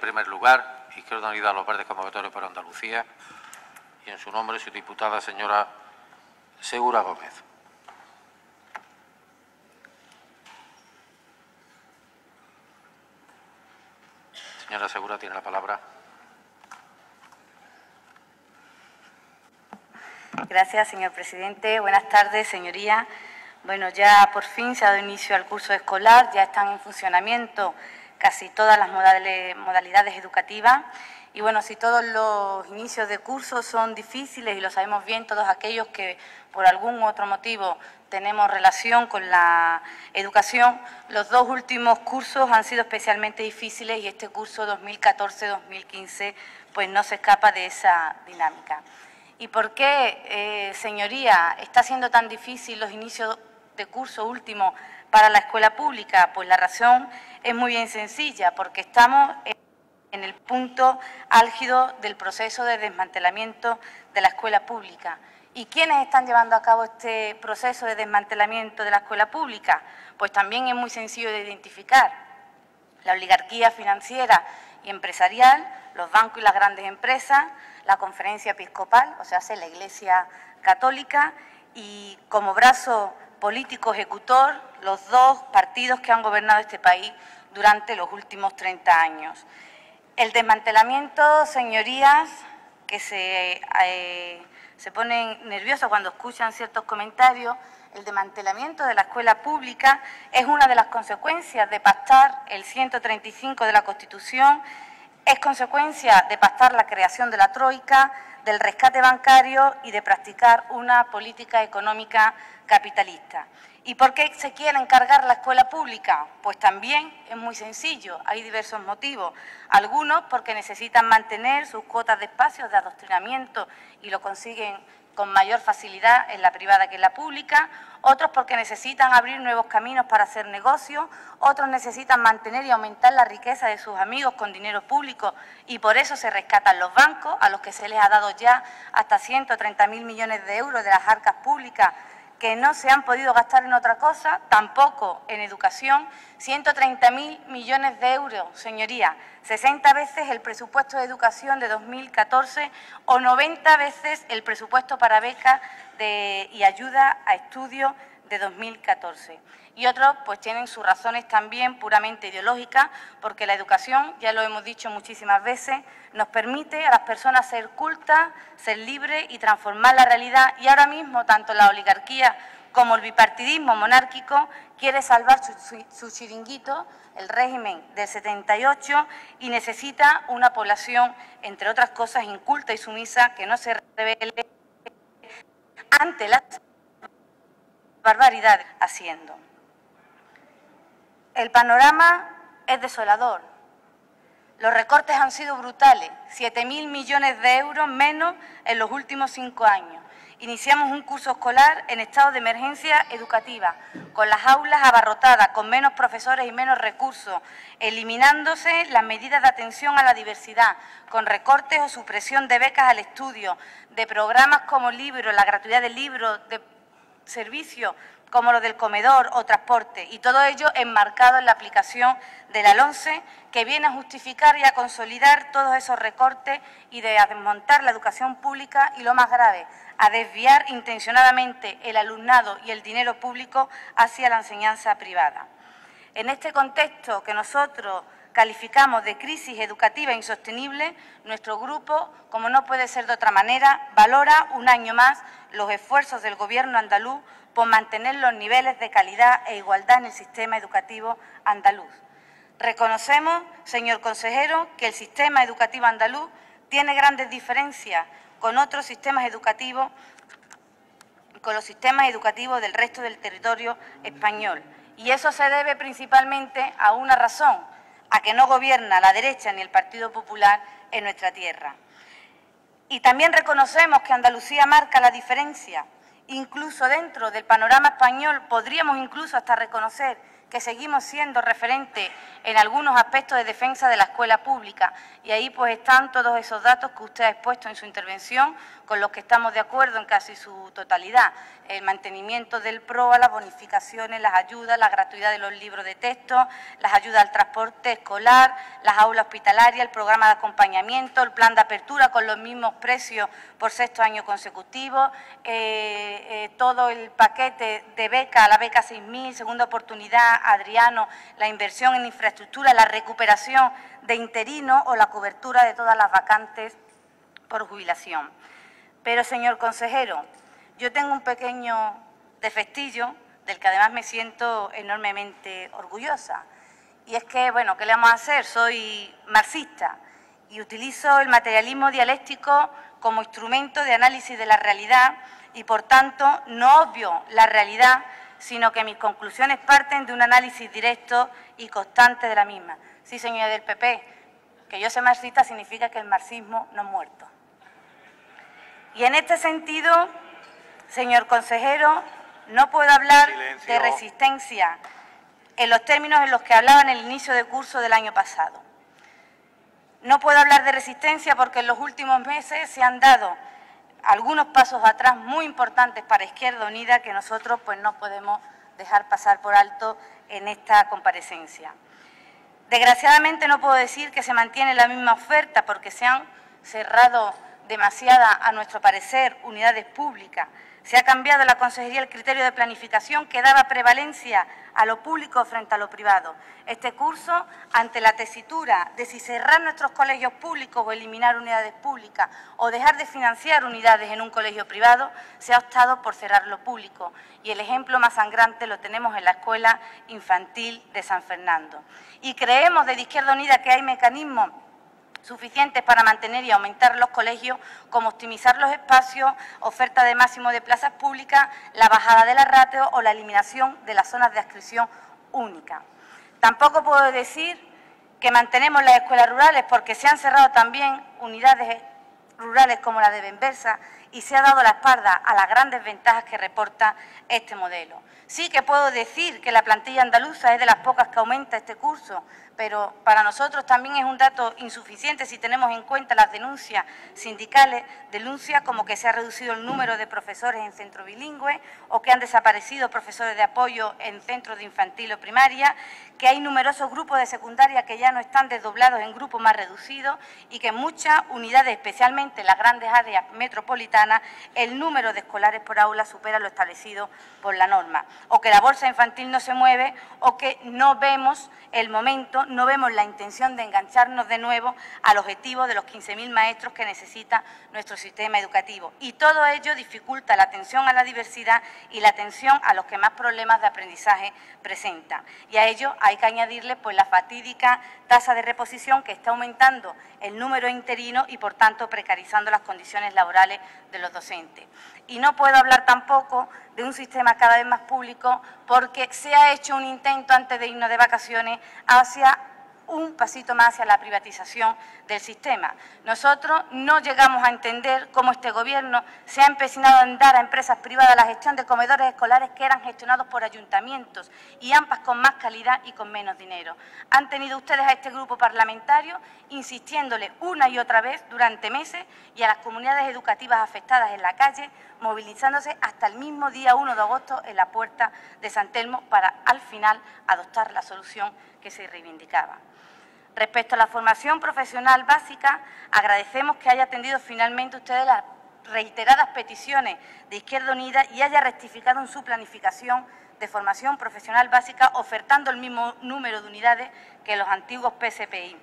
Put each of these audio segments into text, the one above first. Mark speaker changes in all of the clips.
Speaker 1: primer lugar, Izquierda Unida los Verdes Convocatorios para Andalucía y en su nombre su diputada señora Segura Gómez. Señora Segura, tiene la palabra.
Speaker 2: Gracias, señor presidente. Buenas tardes, señoría. Bueno, ya por fin se ha dado inicio al curso escolar, ya están en funcionamiento casi todas las modalidades educativas. Y bueno, si todos los inicios de curso son difíciles y lo sabemos bien, todos aquellos que por algún otro motivo tenemos relación con la educación, los dos últimos cursos han sido especialmente difíciles y este curso 2014-2015 pues no se escapa de esa dinámica. ¿Y por qué, eh, señoría, está siendo tan difícil los inicios de curso último para la escuela pública? Pues la razón es muy bien sencilla, porque estamos en el punto álgido del proceso de desmantelamiento de la escuela pública. ¿Y quiénes están llevando a cabo este proceso de desmantelamiento de la escuela pública? Pues también es muy sencillo de identificar. La oligarquía financiera y empresarial, los bancos y las grandes empresas, la conferencia episcopal, o sea, la Iglesia Católica, y como brazo político ejecutor los dos partidos que han gobernado este país durante los últimos 30 años. El desmantelamiento, señorías, que se, eh, se ponen nerviosos cuando escuchan ciertos comentarios, el desmantelamiento de la escuela pública es una de las consecuencias de pactar el 135 de la Constitución, es consecuencia de pactar la creación de la Troika, del rescate bancario y de practicar una política económica capitalista. ¿Y por qué se quiere encargar la escuela pública? Pues también es muy sencillo, hay diversos motivos. Algunos porque necesitan mantener sus cuotas de espacios de adoctrinamiento y lo consiguen con mayor facilidad en la privada que en la pública, otros porque necesitan abrir nuevos caminos para hacer negocios, otros necesitan mantener y aumentar la riqueza de sus amigos con dinero público y por eso se rescatan los bancos, a los que se les ha dado ya hasta 130.000 millones de euros de las arcas públicas que no se han podido gastar en otra cosa, tampoco en educación, 130.000 millones de euros, señoría, 60 veces el presupuesto de educación de 2014 o 90 veces el presupuesto para becas y ayuda a estudios de 2014. Y otros pues tienen sus razones también puramente ideológicas, porque la educación, ya lo hemos dicho muchísimas veces, nos permite a las personas ser cultas, ser libres y transformar la realidad. Y ahora mismo tanto la oligarquía como el bipartidismo monárquico quiere salvar su, chiringuito, el régimen del 78, y necesita una población, entre otras cosas, inculta y sumisa, que no se revele ante las barbaridades haciendo. El panorama es desolador. Los recortes han sido brutales, 7.000 millones de euros menos en los últimos cinco años. Iniciamos un curso escolar en estado de emergencia educativa, con las aulas abarrotadas, con menos profesores y menos recursos, eliminándose las medidas de atención a la diversidad, con recortes o supresión de becas al estudio, de programas como libros, la gratuidad de libros, de servicios como lo del comedor o transporte, y todo ello enmarcado en la aplicación de la LONCE, que viene a justificar y a consolidar todos esos recortes y de desmontar la educación pública y, lo más grave, a desviar intencionadamente el alumnado y el dinero público hacia la enseñanza privada. En este contexto que nosotros calificamos de crisis educativa insostenible, nuestro grupo, como no puede ser de otra manera, valora un año más los esfuerzos del Gobierno andaluz por mantener los niveles de calidad e igualdad en el sistema educativo andaluz. Reconocemos, señor consejero, que el sistema educativo andaluz tiene grandes diferencias con otros sistemas educativos, con los sistemas educativos del resto del territorio español. Y eso se debe principalmente a una razón, a que no gobierna la derecha ni el Partido Popular en nuestra tierra. Y también reconocemos que Andalucía marca la diferencia. Incluso dentro del panorama español podríamos incluso hasta reconocer que seguimos siendo referente en algunos aspectos de defensa de la escuela pública. Y ahí pues están todos esos datos que usted ha expuesto en su intervención, con los que estamos de acuerdo en casi su totalidad. El mantenimiento del PROA, las bonificaciones, las ayudas, la gratuidad de los libros de texto, las ayudas al transporte escolar, las aulas hospitalarias, el programa de acompañamiento, el plan de apertura con los mismos precios por sexto año consecutivo, eh, eh, todo el paquete de beca, la beca 6.000, segunda oportunidad, Adriano, la inversión en infraestructura, la recuperación de interinos o la cobertura de todas las vacantes por jubilación. Pero, señor consejero, yo tengo un pequeño defectillo del que además me siento enormemente orgullosa. Y es que, bueno, ¿qué le vamos a hacer? Soy marxista y utilizo el materialismo dialéctico como instrumento de análisis de la realidad y, por tanto, no obvio la realidad, sino que mis conclusiones parten de un análisis directo y constante de la misma. Sí, señora del PP, que yo sea marxista significa que el marxismo no es muerto. Y en este sentido, señor consejero, no puedo hablar de resistencia en los términos en los que hablaba en el inicio del curso del año pasado. No puedo hablar de resistencia porque en los últimos meses se han dado algunos pasos atrás muy importantes para Izquierda Unida que nosotros pues no podemos dejar pasar por alto en esta comparecencia. Desgraciadamente no puedo decir que se mantiene la misma oferta porque se han cerrado demasiada, a nuestro parecer, unidades públicas. Se ha cambiado la Consejería el criterio de planificación que daba prevalencia a lo público frente a lo privado. Este curso, ante la tesitura de si cerrar nuestros colegios públicos o eliminar unidades públicas o dejar de financiar unidades en un colegio privado, se ha optado por cerrar lo público. Y el ejemplo más sangrante lo tenemos en la Escuela Infantil de San Fernando. Y creemos desde Izquierda Unida que hay mecanismos suficientes para mantener y aumentar los colegios, como optimizar los espacios, oferta de máximo de plazas públicas, la bajada de la ratio o la eliminación de las zonas de adscripción única. Tampoco puedo decir que mantenemos las escuelas rurales porque se han cerrado también unidades rurales como la de Benversa y se ha dado la espalda a las grandes ventajas que reporta este modelo. Sí que puedo decir que la plantilla andaluza es de las pocas que aumenta este curso, pero para nosotros también es un dato insuficiente si tenemos en cuenta las denuncias sindicales, denuncias como que se ha reducido el número de profesores en centros bilingües o que han desaparecido profesores de apoyo en centros de infantil o primaria, que hay numerosos grupos de secundaria que ya no están desdoblados en grupos más reducidos y que en muchas unidades, especialmente en las grandes áreas metropolitanas, el número de escolares por aula supera lo establecido por la norma, o que la bolsa infantil no se mueve o que no vemos el momento no vemos la intención de engancharnos de nuevo al objetivo de los 15.000 maestros que necesita nuestro sistema educativo. Y todo ello dificulta la atención a la diversidad y la atención a los que más problemas de aprendizaje presentan. Y a ello hay que añadirle pues, la fatídica tasa de reposición que está aumentando el número interino y, por tanto, precarizando las condiciones laborales de los docentes. Y no puedo hablar tampoco de un sistema cada vez más público porque se ha hecho un intento antes de irnos de vacaciones hacia un pasito más hacia la privatización del sistema. Nosotros no llegamos a entender cómo este Gobierno se ha empecinado en dar a empresas privadas la gestión de comedores escolares que eran gestionados por ayuntamientos y ambas con más calidad y con menos dinero. Han tenido ustedes a este grupo parlamentario insistiéndole una y otra vez durante meses y a las comunidades educativas afectadas en la calle, movilizándose hasta el mismo día 1 de agosto en la puerta de San Telmo para al final adoptar la solución que se reivindicaba. Respecto a la formación profesional básica, agradecemos que haya atendido finalmente ustedes las reiteradas peticiones de Izquierda Unida y haya rectificado en su planificación de formación profesional básica, ofertando el mismo número de unidades que los antiguos PSPI.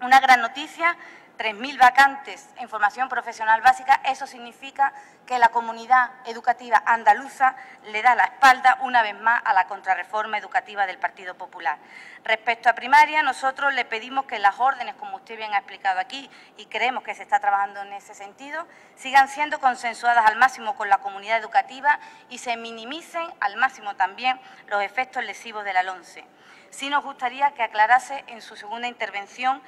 Speaker 2: Una gran noticia 3.000 vacantes en formación profesional básica, eso significa que la comunidad educativa andaluza le da la espalda una vez más a la contrarreforma educativa del Partido Popular. Respecto a primaria, nosotros le pedimos que las órdenes, como usted bien ha explicado aquí, y creemos que se está trabajando en ese sentido, sigan siendo consensuadas al máximo con la comunidad educativa y se minimicen al máximo también los efectos lesivos de la LONCE. Sí nos gustaría que aclarase en su segunda intervención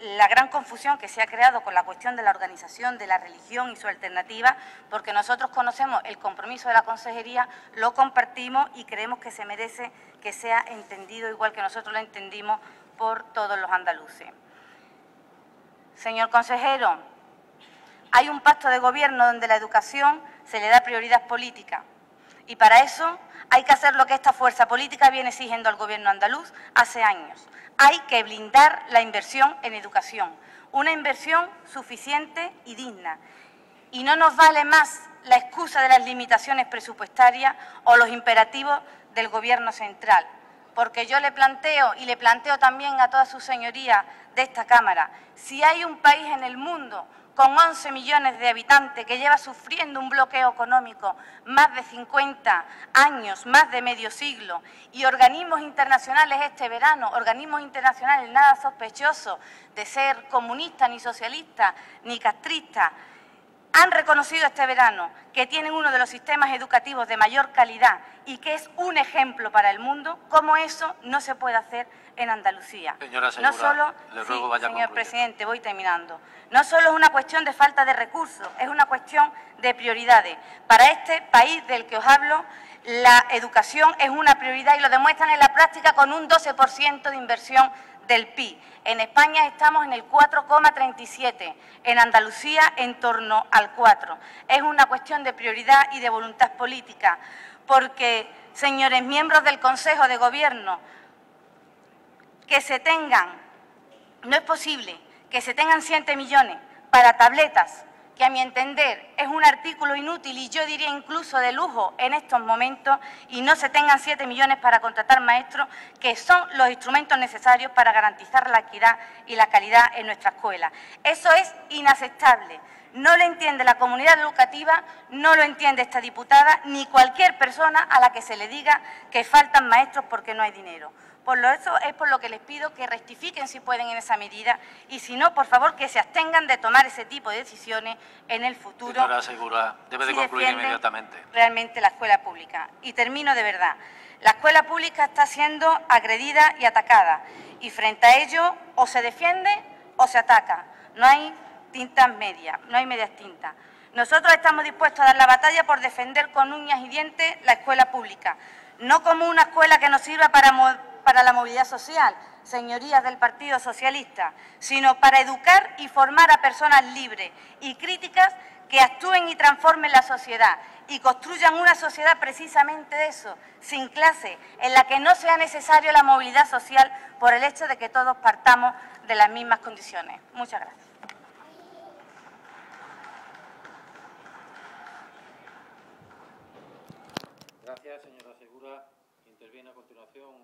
Speaker 2: la gran confusión que se ha creado con la cuestión de la organización de la religión y su alternativa, porque nosotros conocemos el compromiso de la Consejería, lo compartimos y creemos que se merece que sea entendido igual que nosotros lo entendimos por todos los andaluces. Señor consejero, hay un pacto de gobierno donde la educación se le da prioridad política. Y para eso hay que hacer lo que esta fuerza política viene exigiendo al Gobierno andaluz hace años. Hay que blindar la inversión en educación, una inversión suficiente y digna. Y no nos vale más la excusa de las limitaciones presupuestarias o los imperativos del Gobierno central. Porque yo le planteo y le planteo también a todas sus señorías de esta Cámara, si hay un país en el mundo con 11 millones de habitantes que lleva sufriendo un bloqueo económico más de 50 años, más de medio siglo, y organismos internacionales este verano, organismos internacionales nada sospechosos de ser comunistas, ni socialistas, ni castristas, han reconocido este verano que tienen uno de los sistemas educativos de mayor calidad y que es un ejemplo para el mundo, ¿cómo eso no se puede hacer en Andalucía?
Speaker 1: Señora Segura,
Speaker 2: no solo,
Speaker 1: le ruego
Speaker 2: sí,
Speaker 1: vaya
Speaker 2: señor
Speaker 1: concluyendo.
Speaker 2: presidente, voy terminando. No solo es una cuestión de falta de recursos, es una cuestión de prioridades. Para este país del que os hablo, la educación es una prioridad y lo demuestran en la práctica con un 12% de inversión del PIB. En España estamos en el 4,37, en Andalucía en torno al 4. Es una cuestión de prioridad y de voluntad política, porque, señores miembros del Consejo de Gobierno, que se tengan, no es posible que se tengan 7 millones para tabletas, que a mi entender es un artículo inútil y yo diría incluso de lujo en estos momentos, y no se tengan 7 millones para contratar maestros, que son los instrumentos necesarios para garantizar la equidad y la calidad en nuestra escuela. Eso es inaceptable. No lo entiende la comunidad educativa, no lo entiende esta diputada, ni cualquier persona a la que se le diga que faltan maestros porque no hay dinero. Por lo eso es por lo que les pido que rectifiquen si pueden en esa medida y si no, por favor, que se abstengan de tomar ese tipo de decisiones en el futuro.
Speaker 1: Señora Segura, debe de
Speaker 2: si
Speaker 1: concluir inmediatamente.
Speaker 2: Realmente la escuela pública. Y termino de verdad. La escuela pública está siendo agredida y atacada. Y frente a ello, o se defiende o se ataca. No hay tintas medias, no hay medias tintas. Nosotros estamos dispuestos a dar la batalla por defender con uñas y dientes la escuela pública. No como una escuela que nos sirva para, para la movilidad social, señorías del Partido Socialista, sino para educar y formar a personas libres y críticas que actúen y transformen la sociedad y construyan una sociedad precisamente de eso, sin clase, en la que no sea necesario la movilidad social por el hecho de que todos partamos de las mismas condiciones. Muchas gracias.
Speaker 1: Gracias, señora Segura. Interviene a continuación.